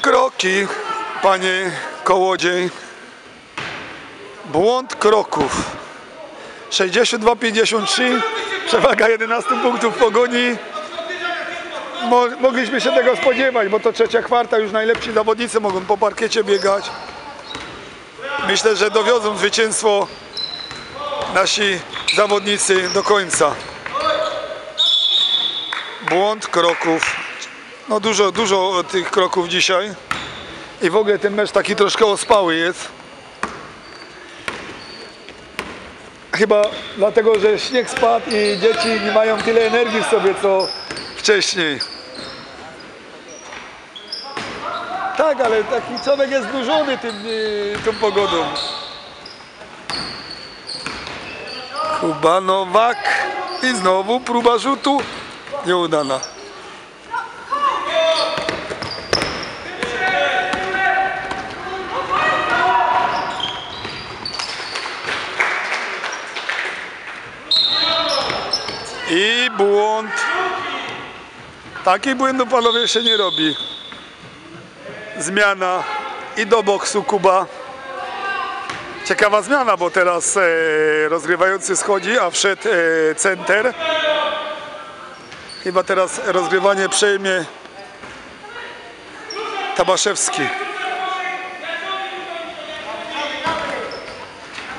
kroki, panie Kołodziej. Błąd kroków. 62-53, przewaga 11 punktów pogoni. Mo mogliśmy się tego spodziewać, bo to trzecia kwarta, już najlepsi zawodnicy mogą po parkiecie biegać. Myślę, że dowiozą zwycięstwo nasi zawodnicy do końca. Błąd kroków. No dużo, dużo tych kroków dzisiaj. I w ogóle ten mecz taki troszkę ospały jest. Chyba dlatego, że śnieg spadł i dzieci nie mają tyle energii w sobie, co wcześniej. Tak, ale taki człowiek jest znużony tym, y, tą pogodą. Kuba Nowak i znowu próba rzutu nieudana. I błąd. Takich błędów panowie się nie robi. Zmiana i do boksu Kuba. Ciekawa zmiana, bo teraz e, rozgrywający schodzi, a wszedł e, center. Chyba teraz rozgrywanie przejmie Tabaszewski.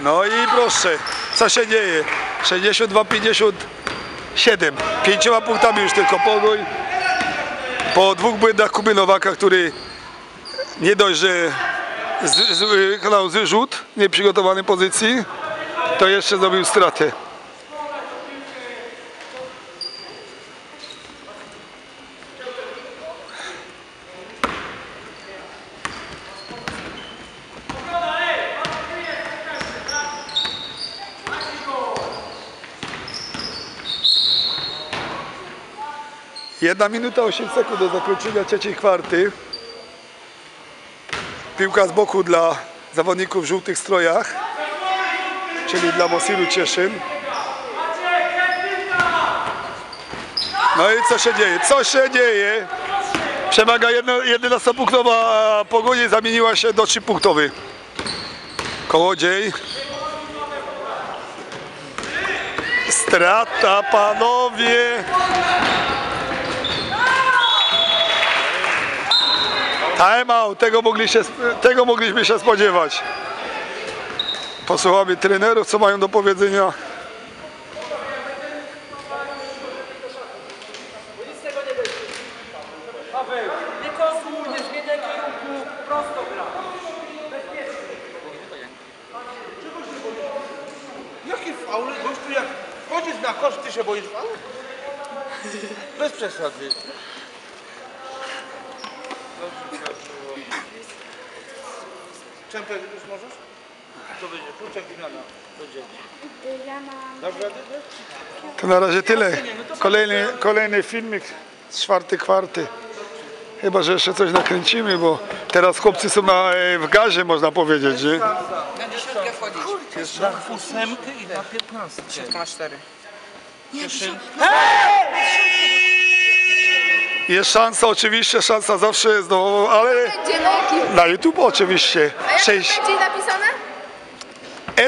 No i proszę, co się dzieje? 62-57. Pięcioma punktami już tylko Pogoń. Po dwóch błędach Kuby Nowaka, który nie dość, że wykonał rzut w nieprzygotowanej pozycji, to jeszcze zrobił stratę. Jedna minuta 8 sekund do zakończenia trzeciej kwarty. Piłka z boku dla zawodników w żółtych strojach, czyli dla Mosiru Cieszyn. No i co się dzieje? Co się dzieje? Przewaga 11-punktowa Pogodzie zamieniła się do 3-punktowy. Kołodziej. Strata, panowie. Time out, tego, mogli się, tego mogliśmy się spodziewać. Posłuchamy trenerów, co mają do powiedzenia. Faul? Na kosz, ty się boisz faulu? Bez przesady. Czempel już możesz? To będzie mam... Dasz radę? To na razie tyle. Kolejny, kolejny filmik z czwarty kwarty. Chyba, że jeszcze coś nakręcimy, bo teraz chłopcy są na, e, w gazie, można powiedzieć, nie? Na dziesiątkę wchodzić. Na ósemkę i na piętnastkę. Dziesiątka ma cztery. Jest szansa, oczywiście, szansa zawsze jest, no, ale Gdzie na jakim? na YouTube oczywiście. A jak 6 będzie napisane?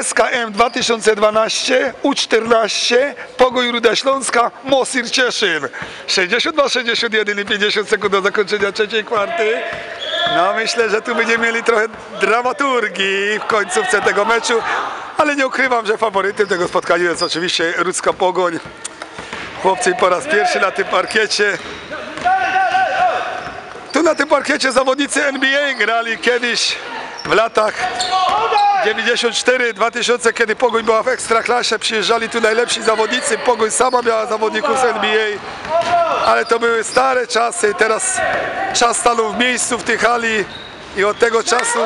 SKM 2012, U14, Pogoń Ruda Śląska, Mosir Cieszyn. 62, 61 i 50 sekund do zakończenia trzeciej kwarty. No myślę, że tu będziemy mieli trochę dramaturgii w końcówce tego meczu, ale nie ukrywam, że faworytem tego spotkania jest oczywiście Rudzka Pogoń. Chłopcy po raz pierwszy na tym parkiecie. Na tym parkiecie zawodnicy NBA grali kiedyś w latach 94-2000, kiedy Pogoń była w Ekstraklasie, przyjeżdżali tu najlepsi zawodnicy. Pogoń sama miała zawodników z NBA, ale to były stare czasy. Teraz czas stanął w miejscu w tej hali i od tego czasu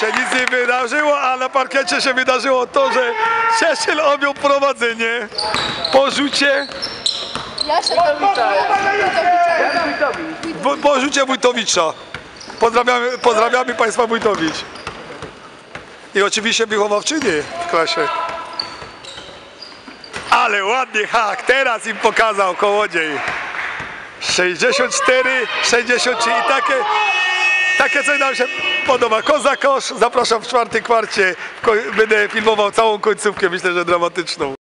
się nic nie wydarzyło, a na parkiecie się wydarzyło to, że Cieszyl objął prowadzenie po rzucie, Ja się dowitam. po, po rzucie Wójtowicza. Pozdrawiamy, pozdrawiamy Państwa Wójtowicz. I oczywiście wychowawczyni w klasie. Ale ładny hak, teraz im pokazał kołodziej. 64, 63 i takie Takie coś nam się podoba. Koza kosz. Zapraszam w czwartej kwarcie. Będę filmował całą końcówkę, myślę, że dramatyczną.